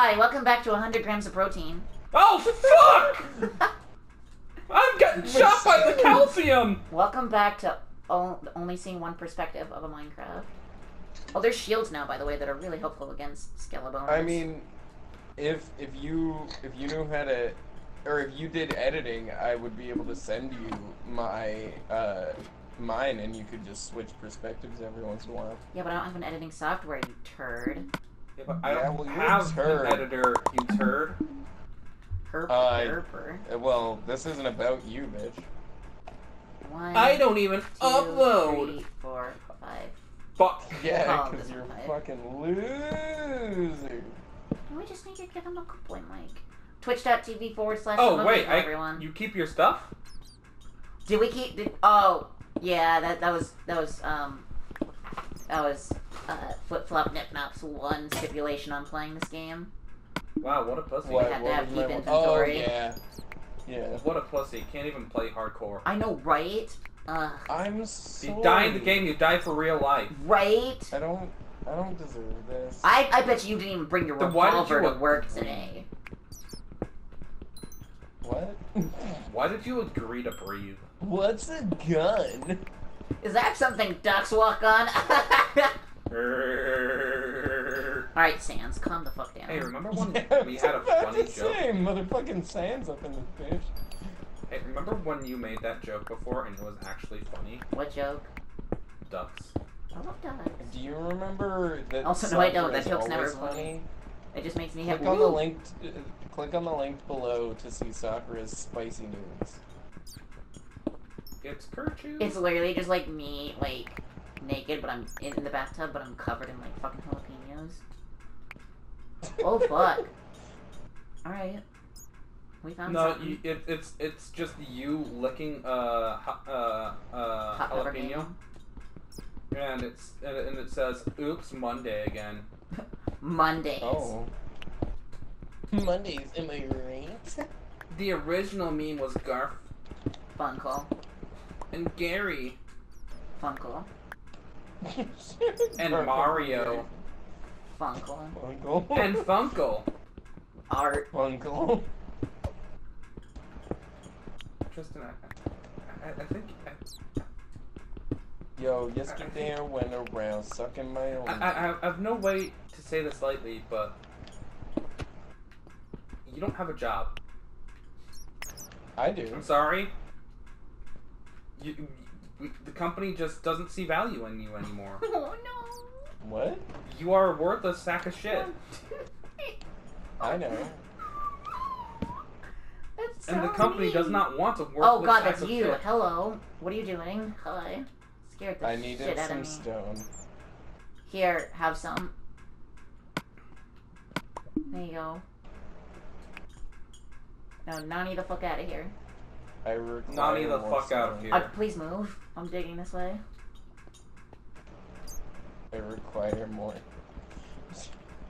Hi, welcome back to 100 grams of protein. Oh fuck! I'm getting shot by the calcium. Welcome back to o- only seeing one perspective of a Minecraft. Oh, there's shields now, by the way, that are really helpful against Skelebones. I mean, if if you if you knew how to, or if you did editing, I would be able to send you my uh mine, and you could just switch perspectives every once in a while. yeah, but I don't have an editing software, you turd. Yeah, but I Yeah, don't well, you're a have turd. an editor, you turd. Herp, Uh, herper. Uh, Well, this isn't about you, bitch. One, I don't even two, upload. three, four, five. Fuck. Yeah, Oh, because this you're a one, right? fucking loser. We just need to give him a couple mic. Twitch.tv forward slash Oh wait, I, everyone. you keep your stuff? Did we keep? Did, oh, yeah. That that was that was um that was uh, flip flop nip nops one stipulation on playing this game. Wow, what a pussy. What, had to have was keep my- inventory. Oh yeah, yeah. What a pussy. Can't even play hardcore. I know, right? Uh, I'm If sorry. you die in the game, you die for real life. right? I don't. I don't deserve this. I I bet you didn't even bring your Then revolver you- to work today. What? Why did you agree to breathe? What's a gun? Is that something ducks walk on? All right, Sans, calm the fuck down. Hey, remember when Yeah, we had a was funny about to joke? say, motherfucking sands up in the bitch. Hey, remember when you made that joke before and it was actually funny? What joke? Ducks. I love ducks. Do you remember that? Also, no, I don't. Sakura That is joke's never funny. funny. It just makes me happy. Click on the link. uh, click on the link below to see Sakura's spicy noodles. It's Kerchu. It's literally just like me, like naked, but I'm in the bathtub, but I'm covered in like fucking jalapenos. Oh fuck! All right, we found no, something. you, it, it's it's just you licking uh ha- uh uh Hot jalapeno, and it's and it, and it says "Oops, Monday again." Mondays. Oh. Mondays, am I right? The original meme was Garf Funko, and Gary Funko, and Mario Funko, Uncle. and Funko. Art. Uncle. Tristan, I, I, I think I, Yo, yesterday I went around sucking my own. I, I, I have no way to say this lightly, but you don't have a job. I do. I'm sorry. You, we, the company just doesn't see value in you anymore. Oh no! What? You are worth a worthless sack of shit. I know. That's And the so company does not want a oh, worthless Oh god, sack that's of you. shit. Hello. What are you doing? Hi. Scared the I shit needed out of some me. stone. Here, have some. There you go. Now, Nani the fuck out of here. I require the fuck out of here. Uh, please move. I'm digging this way. I require more.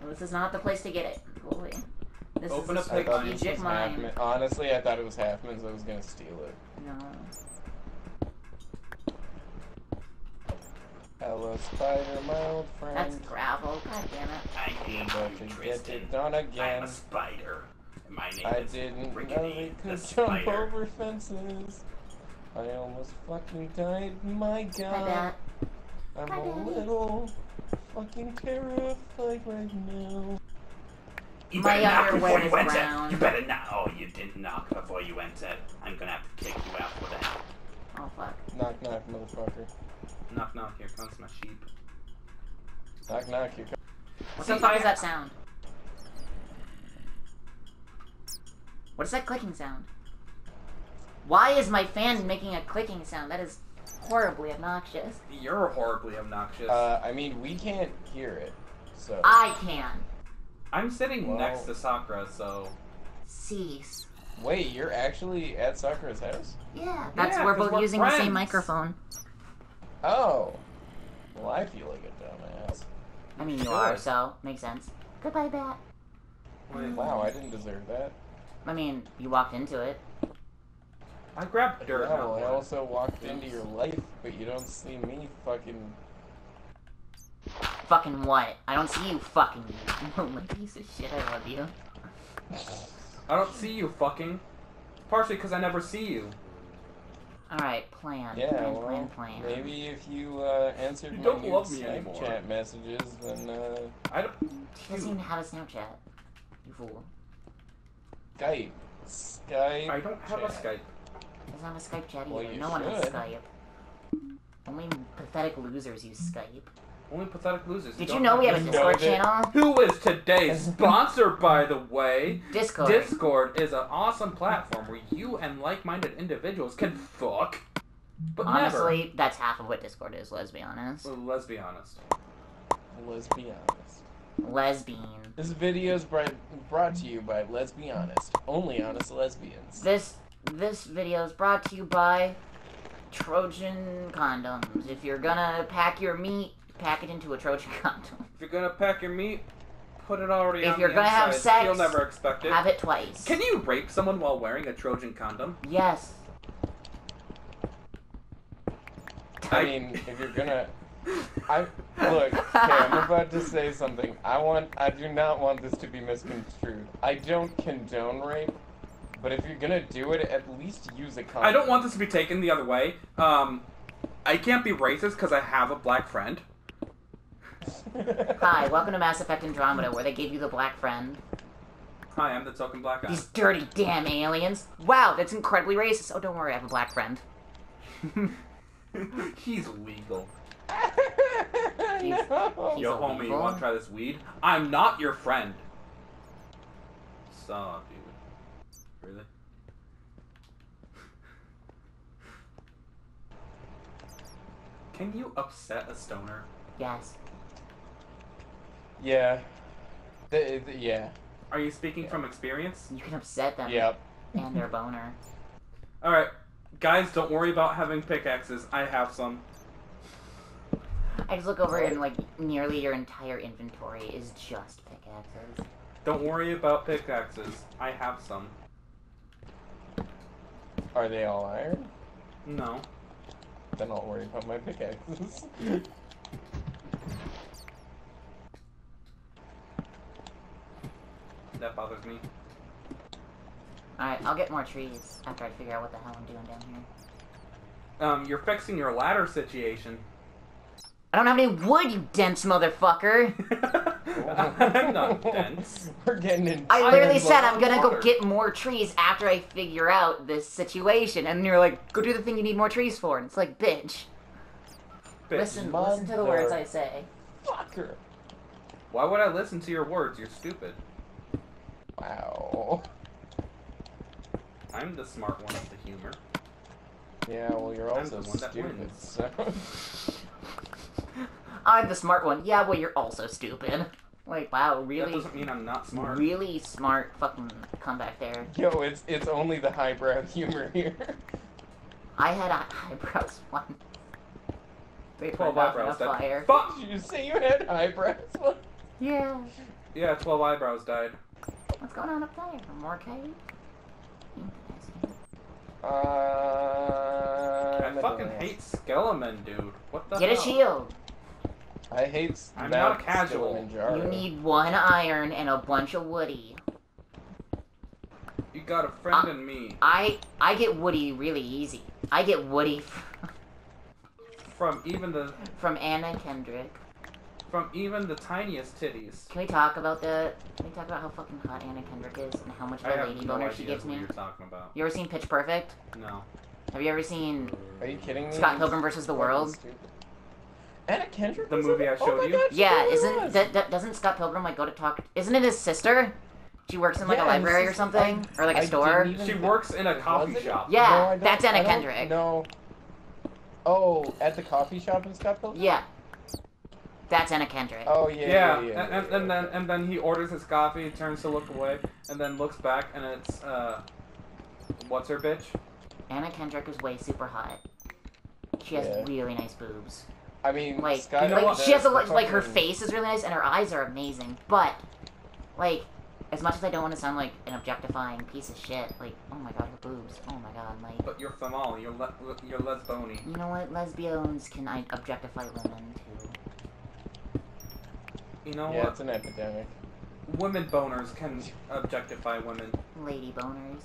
Well, this is not the place to get it. Go away. This Open is a a I pig thought this strategic mine. Halfman. Honestly, I thought it was Halfman's. I was gonna steal it. No. Hello, spider, my old friend. That's gravel. God damn it. I You're hate about you, to get Tristan. it done I'm a spider. And My name I is didn't know Rickety they the could jump spider. over fences. I almost fucking died. My God. I'm a little fucking terrified right now. You My better knock underwear before is you enter. brown. You better knock. Oh, you didn't knock before you entered. I'm gonna have to kick you out for that. Oh fuck. Knock, knock, motherfucker. Knock knock, here comes my sheep. Knock, knock. Here comes. What See, the fuck is that sound? What is that clicking sound? Why is my fan making a clicking sound? That is horribly obnoxious. You're horribly obnoxious. Uh, I mean, we can't hear it, so. I can. I'm sitting well- next to Sakura, so Cease. Wait, you're actually at Sakura's house? Yeah, that's Yeah, we're both we're using the same microphone. Oh. Well, I feel like a dumbass. I mean, you Sure. are, so makes sense. Goodbye, bat. Wait, Wow, I didn't deserve that. I mean, you walked into it. I grabbed dirt. Yeah, not well, I also walked into your life, but you don't see me fucking Fucking what? I don't see you fucking you. like piece of shit, I love you. I don't see you fucking. Partially because I never see you. Alright, plan. Yeah, plan, well, plan, plan. maybe if you uh, answered You my don't new love me. Snapchat messages, then uh, I don't. He doesn't even have a Snapchat. You fool. Skype. Skype. I don't have a chat. Skype. He doesn't have a Skype chat Well, either. you no one has should. Skype. Only pathetic losers use Skype. Only pathetic losers. Did you know we have a You Discord that- channel? Who is today's sponsor, by the way? Discord. Discord is an awesome platform where you and like-minded individuals can fuck, but Honestly, that's half of what Discord is, let's be honest. Well, let's be honest. Let's be honest. Lesbian. This video is brought, brought to you by Let's Be Honest. Only honest lesbians. This this video is brought to you by Trojan condoms. If you're gonna pack your meat, pack it into a Trojan condom. If you're gonna pack your meat, put it already If on you're the gonna have sex, You'll never expect it. Have it twice. Can you rape someone while wearing a Trojan condom? Yes. I mean, if you're gonna, I look. Okay, I'm about to say something. I want. I do not want this to be misconstrued. I don't condone rape, but if you're gonna do it, at least use a condom. I don't want this to be taken the other way. Um, I can't be racist because I have a black friend. Hi, welcome to Mass Effect Andromeda, where they gave you the black friend. Hi, I'm the token black guy. These dirty damn aliens. Wow, that's incredibly racist. Oh, don't worry, I have a black friend. He's legal. He's- no. he's Yo, a homie, you want to try this weed? I'm not your friend. Stop, dude. Really? Can you upset a stoner? Yes. Yeah. Th- th- yeah. Are you speaking from experience? You can upset them Yep. and their boner. Alright, guys, don't worry about having pickaxes. I have some. I just look over and like nearly your entire inventory is just pickaxes. Don't worry about pickaxes. I have some. Are they all iron? No. Then I'll worry about my pickaxes. That bothers me. Alright, I'll get more trees after I figure out what the hell I'm doing down here. Um, you're fixing your ladder situation. I don't have any wood, you dense motherfucker! I'm not dense. We're getting in. I I literally said I'm gonna go get more trees after I figure out this situation, and you're like, go do the thing you need more trees for, and it's like, bitch. Bitch. Listen, listen to the words I say. Fucker. Why would I listen to your words? You're stupid. Wow. I'm the smart one of the humor. Yeah, well, you're I'm also the one that stupid, wins. so. I'm the smart one. Yeah, well, you're also stupid. Like, wow, That really, doesn't mean I'm not smart. really smart fucking comeback there. Yo, it's it's only the highbrow humor here. I had a eyebrows one. Wait for 12 a eyebrows. fire. That, fuck! Did you say you had eyebrows? Yeah. Yeah, 12 eyebrows died. What's going on up there? More cave? Uh, I fucking hate Skeleman, dude. What the Get a shield. I hate. I'm not a casual. Kilimanjaro. You need one iron and a bunch of woody. You got a friend Uh, in me. I I get woody really easy. I get woody From even the from Anna Kendrick. from even the tiniest titties. Can we talk about the? Can we talk about how fucking hot Anna Kendrick is and how much I of a have lady no boner idea she gives what me? you're talking about. You ever seen Pitch Perfect? No. Have you ever seen Are you kidding me? Scott Pilgrim versus the World? Anna Kendrick. The was in movie it? I Oh showed my you? God, she Yeah, isn't that, that doesn't Scott Pilgrim like go to talk? Isn't it his sister? She works in like Yeah, a library or sister- something, or like a I store. She think- works in a coffee shop. Yeah, No, that's Anna Kendrick. No. Oh, at the coffee shop in Scott Pilgrim? Yeah, that's Anna Kendrick. Oh yeah. Yeah, Yeah, yeah, and, and, yeah, and then and then he orders his coffee, turns to look away, and then looks back, and it's uh, what's her bitch? Anna Kendrick is way super hot. She has Yeah. really nice boobs. I mean, Like, Scott, You know like she has a the like, like her face is really nice and her eyes are amazing. But like, as much as I don't want to sound like an objectifying piece of shit, like, oh my god, her boobs. Oh my god, like, But you're female. You're le- you're lesbony. you know what? Lesbians can I objectify women too. You know Yeah, what? it's an epidemic. Women boners can objectify women. Lady boners.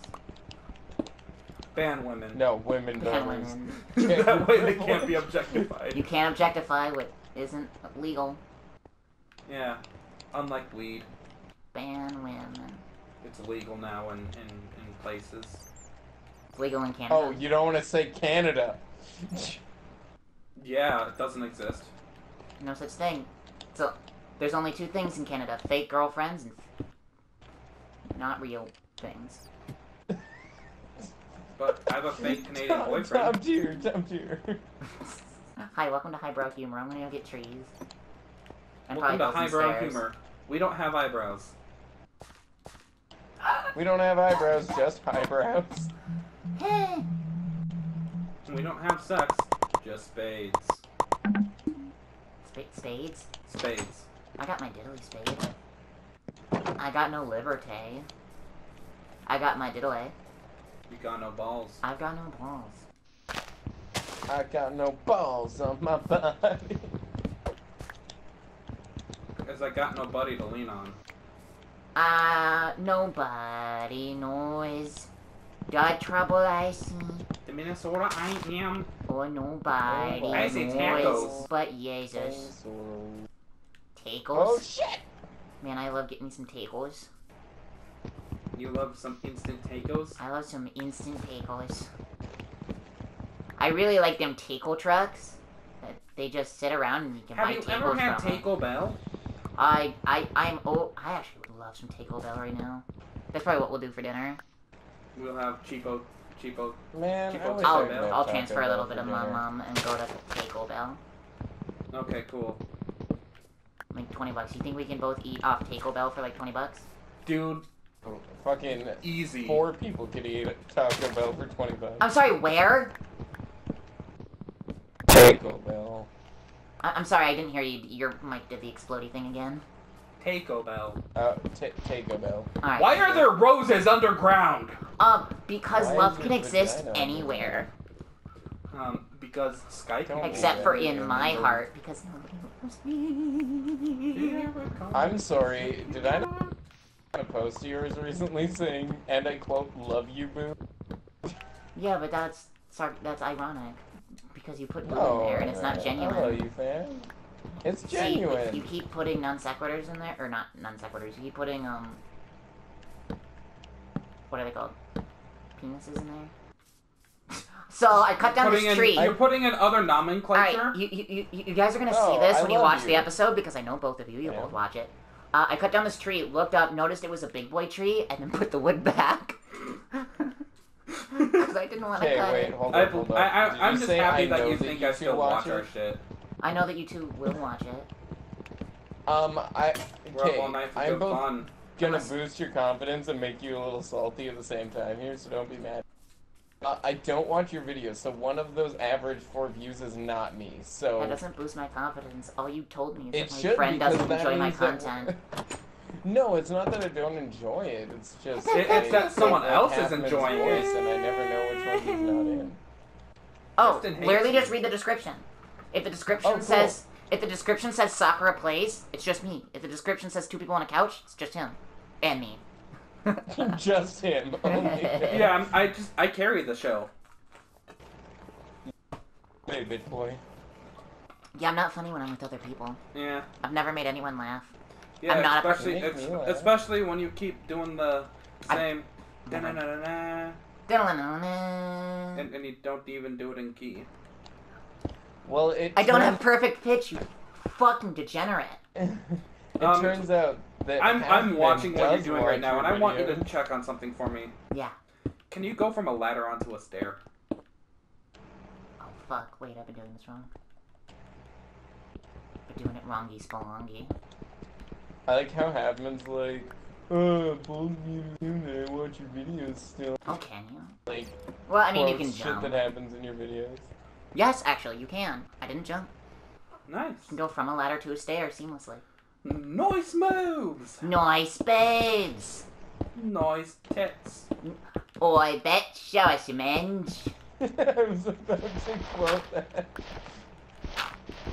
Ban women. No, women Ban donors. women. that way they can't be objectified. You can't objectify what isn't legal. Yeah. Unlike weed, Ban women. it's legal now in, in, in places. It's legal in Canada. Oh, you don't want to say Canada. Yeah, it doesn't exist. No such thing. So, there's only two things in Canada: fake girlfriends and not real things. But I have a fake Canadian Top- boyfriend. Top tier, top tier. Hi, welcome to Highbrow Humor. I'm gonna go get trees. And Welcome to probably build some highbrow stairs. humor. We don't have eyebrows. We don't have eyebrows, just eyebrows. We don't have sex, just spades. Sp- spades. Spades. I got my diddly spade. I got no liberté. I got my diddly. You got no balls. I've got no balls. I got no balls on my body. Because I got nobody to lean on. Ah, nobody knows the trouble I see. The Minnesota I am. Or nobody I say knows tacos. but Jesus. Tacos? Oh shit! Man, I love getting me some tacos. You love some instant tacos? I love some instant tacos. I really like them taco trucks. That they just sit around and you can Have buy you ever had from 'em. Taco Bell? I, I, I'm, oh, I actually would love some Taco Bell right now. That's probably what we'll do for dinner. We'll have cheapo, cheapo. Man, Keep I up wish to I I'll, Bell. I'll Taco transfer a little bit of my mom and go to Taco Bell. Okay, cool. Like 20 bucks. You think we can both eat off Taco Bell for like 20 bucks? Dude, Fucking easy. four people could eat Taco Bell for 20 bucks. I'm sorry, where? Taco Bell. I- I'm sorry, I didn't hear you. Your mic did the explodey thing again. Taco Bell. Uh, Taco Bell. Alright. Why are there roses underground? Um, because Why love can exist anywhere. Um, because Skype. Don't Except for in Yeah. my heart, because nobody loves me. I'm sorry, did I not a post of yours recently saying, and I quote, love you, boo? Yeah, but that's sorry, that's ironic. Because you put boo No, in there and it's not genuine. love you, fan. It's See, genuine. if you keep putting non sequiturs in there, or not non sequiturs, you keep putting um, what are they called? Penises in there. so I cut down putting this in, tree. You're putting in other All nomenclature. right, you, you, you, you guys are gonna see Oh, this I when you love watch the episode because I know both of you. You'll Yeah. both watch it. Uh, I cut down this tree, looked up, noticed it was a big boy tree, and then put the wood back. Because I didn't want to Okay, cut wait, it. hold I, up, hold up. I, Did I, I'm you just happy I that know you think I still watch our shit. I know that you two will watch it. Um, I, We're up okay, all night for I'm both fun. gonna Unless- boost your confidence and make you a little salty at the same time here, so don't be mad. Uh, I don't watch your videos, so one of those average four views is not me. So that doesn't boost my confidence. All you told me is it that my friend doesn't enjoy my content. no, it's not that I don't enjoy it. It's just It- it's that someone else is Halfman's enjoying it. and I never know which one he's not in. Oh, literally just read the description. If the description Oh, cool. says if the description says Sakura plays, it's just me. If the description says two people on a couch, it's just him and me. just him. Only. Yeah, I'm, I just I carry the show. Hey, bitch boy. Yeah, I'm not funny when I'm with other people. Yeah, I've never made anyone laugh. yeah. I'm not a especially person. ex- laugh. especially when you keep doing the same. Da-na-na-na-na, I And, and you don't even do it in key. Well, it. I don't have perfect pitch, you fucking degenerate. it Um, turns out that I'm I'm watching what you're doing right now, and I want you to check on something for me. Yeah. Can you go from a ladder onto a stair? Oh fuck, wait, I've been doing this wrong. Been doing it wrongy spelongy. I like how Halfman's like, oh, bold me to do that. I watch your videos still. Oh, can you? Like, Well, I mean, you quotes can shit jump. that happens in your videos. Yes, actually, you can. I didn't jump. Nice. You can go from a ladder to a stair seamlessly. Nice moves! Nice boobs! Nice tits. Oi, bitch, show us your mange. I was about to quote that.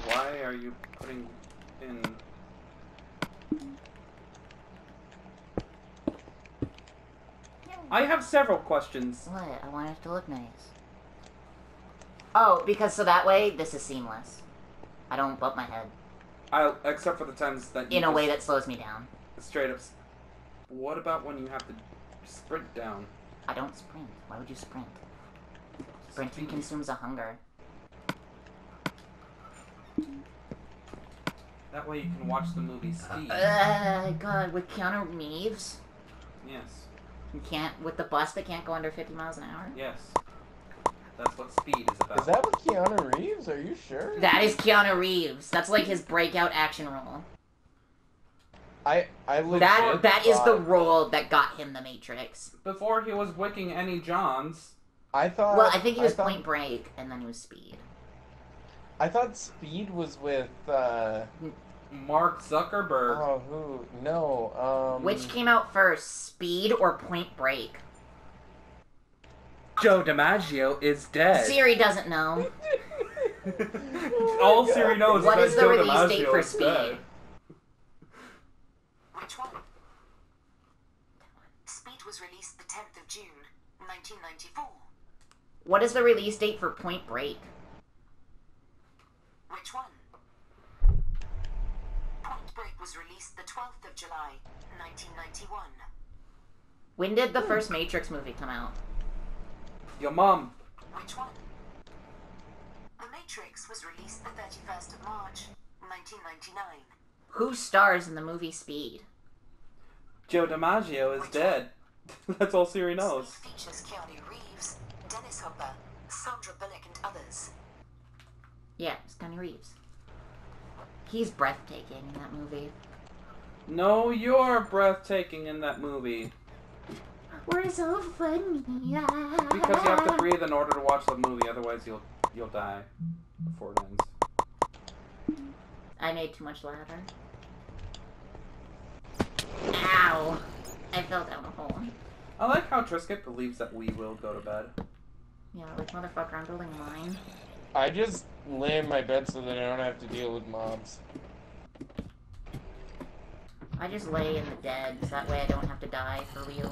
Why are you putting in... I have several questions. What? I want it to look nice. Oh, because so that way, this is seamless. I don't bump my head. I except for the times that you in a way that slows me down. straight up. What about when you have to sprint down? I don't sprint. Why would you sprint? Sprinting consumes a hunger. That way you can watch the movie Speed. Uh, God, with Keanu Reeves, yes, you can't with the bus that can't go under 50 miles an hour. yes. That's what Speed is about. Is that with Keanu Reeves? Are you sure? That is Keanu Reeves. That's like his breakout action role. I I legit That that is the role that got him the Matrix. Before he was wicking any Johns. I thought. Well, I think he was thought, Point Break, and then he was Speed. I thought Speed was with. uh Mark Zuckerberg. Oh, who? No. Um. Which came out first, Speed or Point Break? Joe DiMaggio is dead. Siri doesn't know. All Siri knows What is is that the Joe release date for is Speed? dead. Which one? Speed was released the 10th of June, 1994. What is the release date for Point Break? Which one? Point Break was released the 12th of July, 1991. When did the first Matrix movie come out? Your mom. Which one? The Matrix was released the 31st of March, 1999. Who stars in the movie Speed? Joe DiMaggio is dead. That's all Siri knows. Speed features Keanu Reeves, Dennis Hopper, Sandra Bullock, and others. Yeah, it's Keanu Reeves. He's breathtaking in that movie. No, you're breathtaking in that movie. We're so funny. Because you have to breathe in order to watch the movie, otherwise you'll you'll die before it ends. I made too much lather. Ow! I fell down a hole. I like how Trisket believes that we will go to bed. Yeah, like motherfucker, I'm building mine. I just lay in my bed so that I don't have to deal with mobs. I just lay in the dead, so that way I don't have to die for real.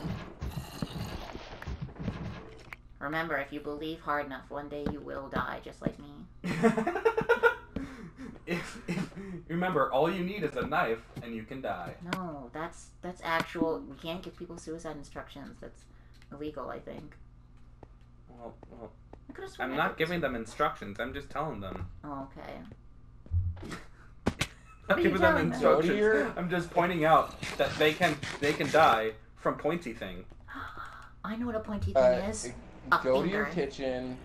Remember, if you believe hard enough, one day you will die, just like me. if, if remember, all you need is a knife and you can die. No, that's that's actual. We can't give people suicide instructions. That's illegal, I think. Well, well I I'm not giving them instructions. I'm just telling them. Oh, okay. Not are them telling them? Go to instructions. your- I'm just pointing out that they can they can die from pointy thing. I know what a pointy thing Uh, is. Go to your kitchen,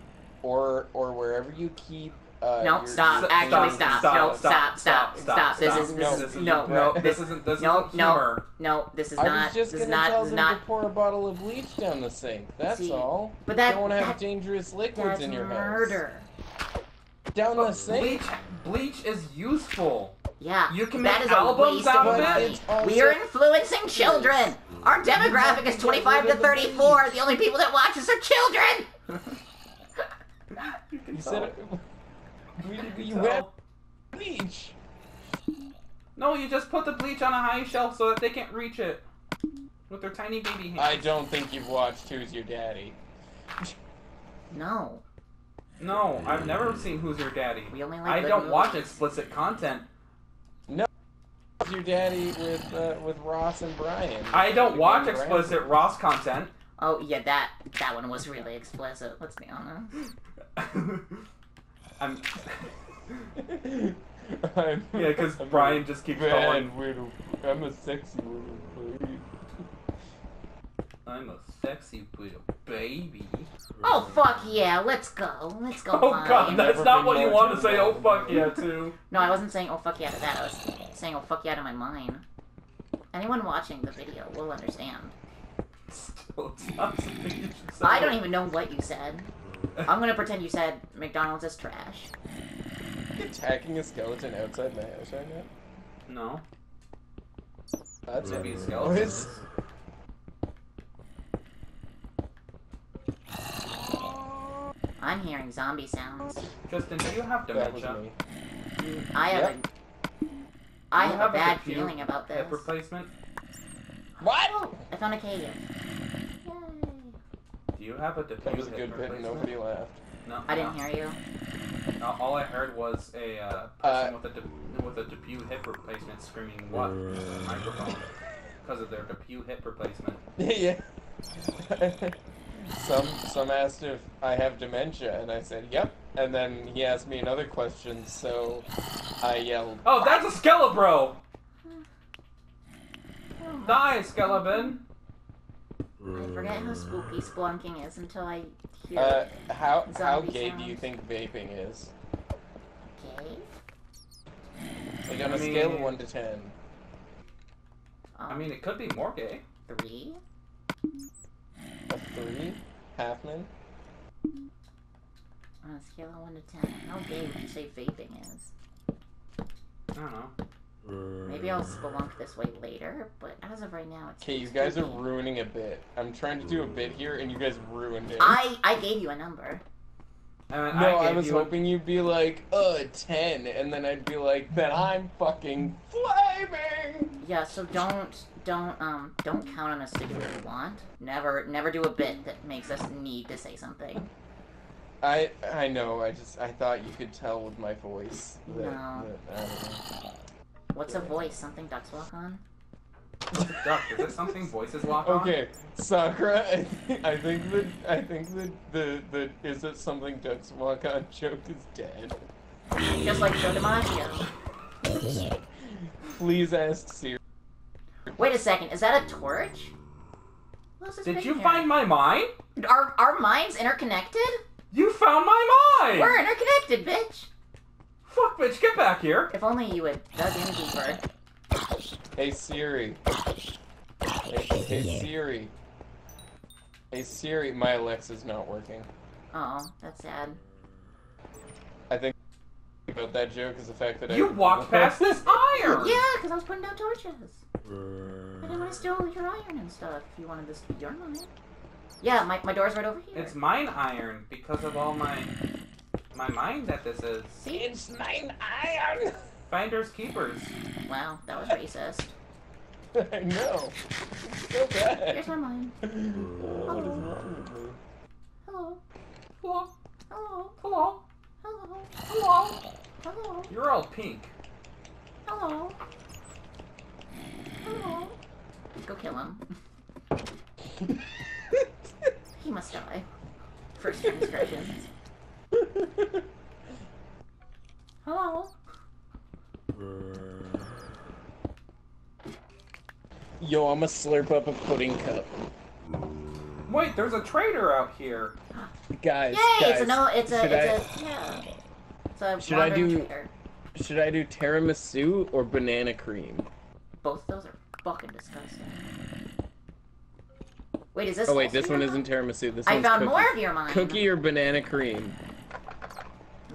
or or wherever you keep. Uh, No, your- stop. S- Actually, stop. No, stop, stop, stop. This is- this is no, no, no. this isn't this No, isn't no. humor. No, this is I not. was just this is gonna not. tell them not. to pour a bottle of bleach down the sink. That's See, all. But that. don't want to have dangerous liquids in your murder. house. Down the sink. Bleach bleach is useful. Yeah. You can that make is a albums out of of it? money. It's also- We are influencing children. Our demographic is 25 to 34. The only people that watch us are children. You can You said tell. we, You you have bleach. No, you just put the bleach on a high shelf so that they can't reach it with their tiny baby hands. I don't think you've watched Who's Your Daddy. No, No, I've never seen Who's Your Daddy. we only like. I don't watch explicit content. No, Who's Your Daddy with uh, with Ross and Brian. I don't The watch Game explicit Ross content. Oh yeah, that that one was really explicit. Let's be honest. I'm I'm, yeah, because Brian a just keeps bad going. little. I'm a sexy little baby. I'm a sexy little baby. Oh fuck yeah, let's go. Let's go. Oh mine. god, that's not what you want to say. Oh fuck yeah, too. No, I wasn't saying oh fuck yeah to that. I was saying oh fuck yeah to my mind. Anyone watching the video will understand. Still, it's not something you should say. I don't even know what you said. I'm gonna pretend you said McDonald's is trash. Attacking a skeleton outside my house right now. No. That's Maybe it. a skeleton. I'm hearing zombie sounds. Justin, do you have That was dementia? me. I have Yep. a I You have, have a a bad computer feeling about this. Hip replacement? What? Oh, I found a cave. Yay. Do you have a That diffuse was a good bit and nobody laughed. No, I didn't hear you. Uh, All I heard was a uh, Uh, person with a de- with a debut hip replacement screaming "what" into microphone because of their debut hip replacement. yeah. Some some asked if I have dementia, and I said yep. And then he asked me another question, so I yelled. Oh, that's a Skelebro! Nice, Skeleton! I forget how spooky splunking is until I hear Uh, how how Zombie gay do you think vaping is? okay. Like on I a scale of one to ten. Um, I mean, it could be more gay. three. A three? Halfman? On a scale of one to ten, how gay would you say vaping is? I don't know. Maybe I'll spelunk this way later, but as of right now, it's. Okay, you guys are ruining a bit. I'm trying to do a bit here, and you guys ruined it. I I gave you a number. I mean, no, I, gave was you a- hoping you'd be like, uh, 10, and then I'd be like, then I'm fucking flaming! Yeah, so don't don't um don't count on us to do what we want. Never never do a bit that makes us need to say something. I I know, I just, I thought you could tell with my voice. That, No. that- I don't know. What's a voice? Something ducks walk on? Duck, is it something voices walk on? Okay, Sakura, I, think I think that, I think that the, the, is it something ducks walk on joke is dead. Just like Joe DiMaggio. Please ask Siri. Wait a second, is that a torch? What else is Did you here? find my mine? Are our minds interconnected? You found my mine! We're interconnected, bitch. Fuck, bitch, get back here! If only you had dug in deeper. Hey Siri. Hey, hey Siri. Hey Siri, my Alexa's not working. Oh, that's sad. I think about that joke is the fact that You I walked past this iron! Yeah, because I was putting down torches. I didn't want to steal your iron and stuff. If you wanted this to be your mine. Yeah, my, my door's right over here. It's mine iron because of all my my mind that this is. See? It's mine iron. Finders keepers. Wow, that was racist. I know. So bad. Here's my mine. What is wrong with me? Hello. Hello, Hello. hello, Hello. hello. Hello. You're all pink. Hello. Hello. Go kill him. He must die. First transgressions. Hello. Yo, I'm gonna slurp up a pudding cup. Wait, there's a trader out here. Guys, Yay! guys, It's a no. It's a. should It's a. Yeah. It's a Should I do- trader. should I do tiramisu or banana cream? Both those are fucking disgusting. Wait, is this? Oh wait, this one isn't mine? tiramisu. This I one's found cookie. more of your mine. Cookie or banana cream?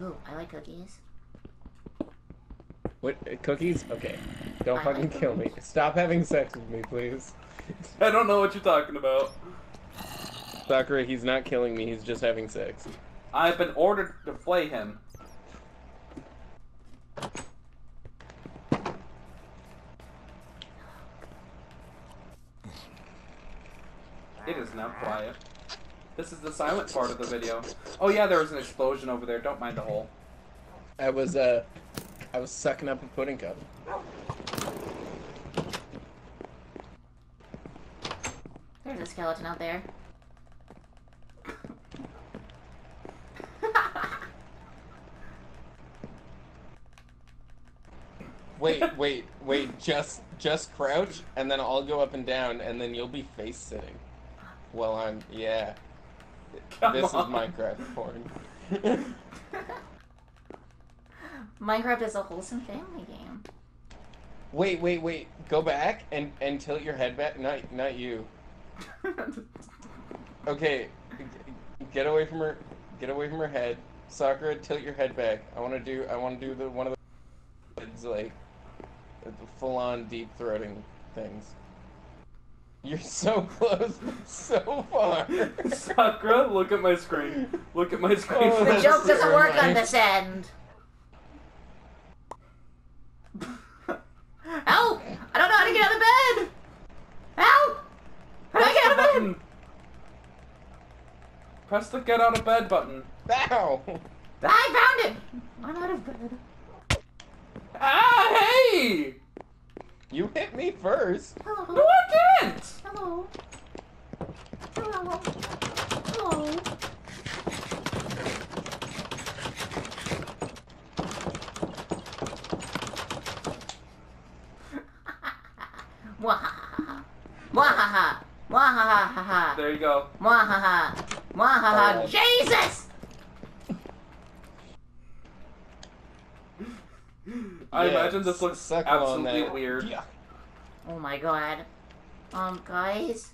Ooh, I like cookies. What uh, cookies? Okay, don't I fucking kill me. Stop having sex with me, please. I don't know what you're talking about. Sakura, he's not killing me. He's just having sex. I've been ordered to flay him. It is now quiet. This is the silent part of the video. Oh yeah, there was an explosion over there. Don't mind the hole. I was uh, I was sucking up a pudding cup. There's a skeleton out there. Wait, wait, wait. Just just crouch, and then I'll go up and down, and then you'll be face sitting. Well, I'm yeah. Come this on. is Minecraft porn. Minecraft is a wholesome family game. wait, wait, wait. Go back and and tilt your head back. Not not you. Okay, g- get away from her. Get away from her head. Sakura, tilt your head back. I want to do. I want to do the one of the it's like the full-on deep throating things. You're so close, so far. Sakura, look at my screen. Look at my screen. Oh, The that's joke doesn't work on this end. Help! I don't know how to get out of bed! Help! How do I get out of bed? Button. Press the get out of bed button. Ow! I found it! I'm out of bed. Ah, hey! You hit me first. No, I didn't! Hello. Hello. Hello. Mwahaha. Mwahaha. Mwahaha. There you go. Mwahaha. Mwahaha. Alright. Jesus! I Yeah, imagine this looks suckle absolutely weird. Yeah. Oh my god. Um, guys.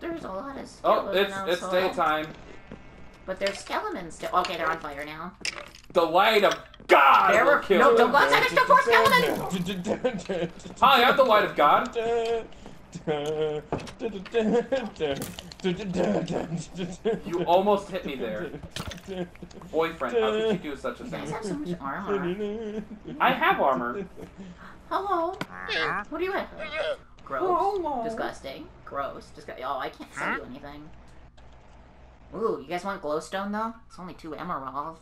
There's a lot of Oh, skeletons it's it's outside. daytime. But there's skeletons still. Okay, they're on fire now. The light of God There were- kill no, you. don't go outside, there's still four Hi, I'm the light of God. You almost hit me there. Boyfriend, how could you do such a thing? You guys thing? have so much armor. I have armor. Hello. What are you at? Gross. Hello. Disgusting. Gross. Disgu- oh, I can't sell you anything. Ooh, you guys want glowstone though? It's only two emeralds.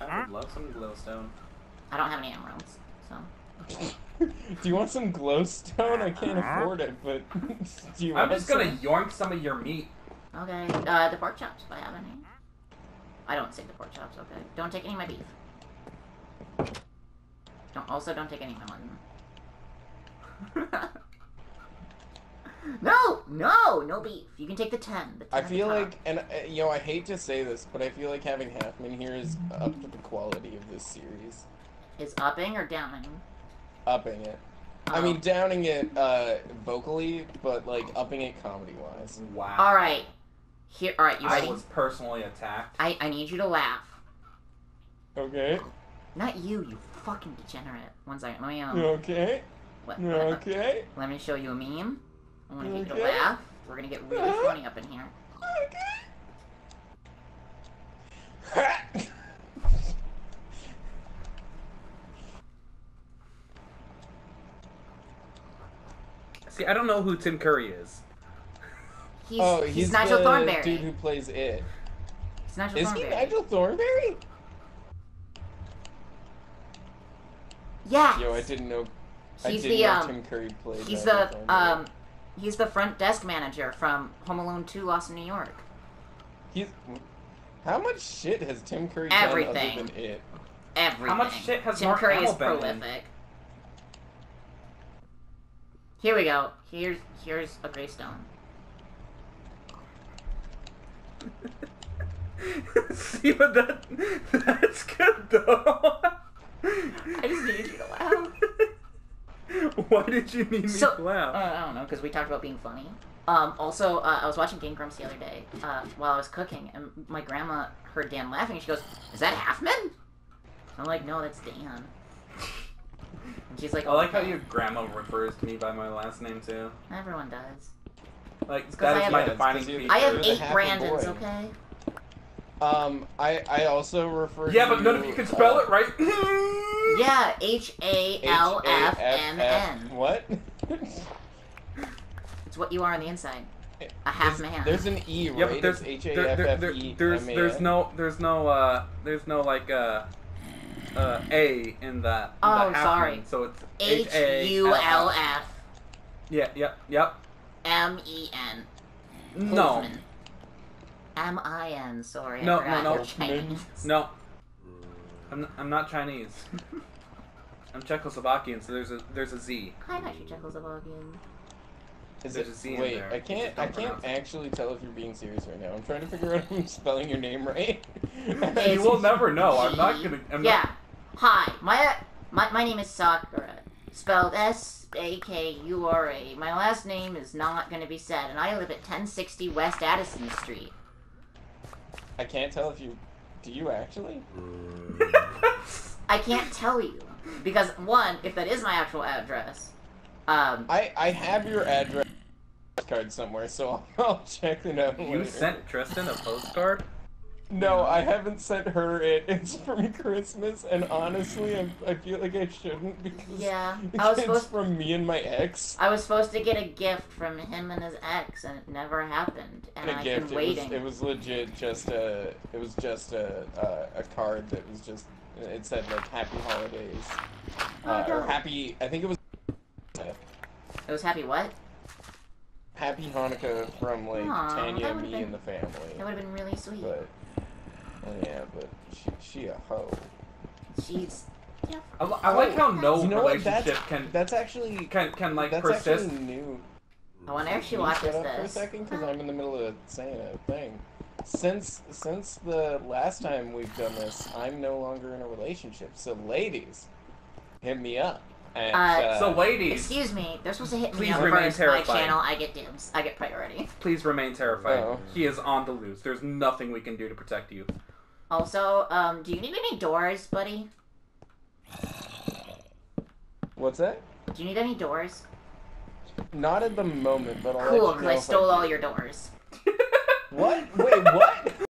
I would love some glowstone. I don't have any emeralds, so. Do you want some glowstone? I can't afford it, but do you want I'm want just gonna some? yoink some of your meat. Okay. Uh, the pork chops, if I have any. I don't say the pork chops, okay. Don't take any of my beef. Don't, also don't take any of my mutton. no! No! No beef. You can take the 10. The 10 I feel like, and uh, you know, I hate to say this, but I feel like having Halfman here is up to the quality of this series. Is upping or downing? Upping it. I mean, downing it uh, vocally, but like upping it comedy wise. Wow. Alright. Here, alright, you ready? I ready? was personally attacked. I, I need you to laugh. Okay. Not you, you fucking degenerate. One second, let me, um, Okay. let, let, Okay. let me show you a meme. I want to get you to laugh. We're gonna get really Uh-huh. funny up in here. Okay. See, I don't know who Tim Curry is. He's, oh, he's, he's, Nigel the Thornberry. dude who plays it. He's Nigel Is he Nigel Thornberry? Yeah. Yo, I didn't know. I He's didn't the, know um, Tim Curry played. He's Nigel the Thornberry. um, he's the front desk manager from Home Alone 2: Lost in New York. He's. How much shit has Tim Curry Everything. done other than it? Everything. How much shit has Tim Mark Curry is Hamill been in? Here we go. Here's here's a greystone. See, but that that's good though. I just needed you to laugh. Why did you need me So, to uh, laugh? I don't know, because we talked about being funny. Um, also, uh, I was watching Game Grumps the other day uh, while I was cooking, and my grandma heard Dan laughing, and she goes, "Is that Halfman?" I'm like, "No, that's Dan." And she's like, I like how your grandma refers to me by my last name too. Everyone does. Like 'cause that I have- my Yeah, it's defining 'cause you- feature. I have eight Brandons, boy. okay? Um, I I also refer. yeah, to but none of you can spell uh, it right. Yeah, H A L F M H-A-F-F- N. What? It's what you are on the inside. A half There's- man. There's an E, right? Yeah, but there's It's there, there, there, H-A-F-F-E there's there's no there's no uh there's no like uh uh A in that. in Oh, sorry. So it's H U L F Yeah, yep, yep. M E N. No, M I N. Sorry. No, no, no. Chinese. no. I'm not, I'm not Chinese. I'm Czechoslovakian, so there's a there's a Z. I'm actually Czechoslovakian. Is There's it, a Z in wait, there. I can't. I can't actually tell if you're being serious right now. I'm trying to figure out if I'm spelling your name right. You will never know. I'm not gonna. I'm yeah. Hi. My my my name is Sakura, spelled S A K U R A. My last name is not gonna be said, and I live at 1060 West Addison Street. I can't tell if you. Do you actually? I can't tell you because one, if that is my actual address, um, I I have your address card somewhere, so I'll, I'll check it out You later. sent Tristan a postcard. No, I haven't sent her it. It's from Christmas, and honestly, I'm, I feel like I shouldn't because Yeah, I was it's supposed from me and my ex. I was supposed to get a gift from him and his ex, and it never happened. And a I've gift. been It was, waiting. it was legit just a. It was just a a, a card that was just. It said like Happy Holidays, Oh, uh, or. Happy. I think it was. It was happy what? Happy Hanukkah from like Aw, Tanya, that me, been- and the family. That would have been really sweet. But oh yeah, but she she a hoe. She's. Yeah. I, li- I like how no You know what? relationship That's can that's actually can can like that's persist. actually new. I wonder if she Can you watches shut up for a second because I'm in the middle of saying a thing. Since since the last time we've done this, I'm no longer in a relationship. So ladies, hit me up. And, Uh, uh, So, ladies, Excuse me. They're supposed to hit me Please up remain first. My channel. I get dibs. I get priority. please remain terrified. Oh. He is on the loose. There's nothing we can do to protect you. Also, um, do you need any doors, buddy? what's that? Do you need any doors? Not at the moment, but I'll Cool, because I stole do. all your doors. What? Wait, what?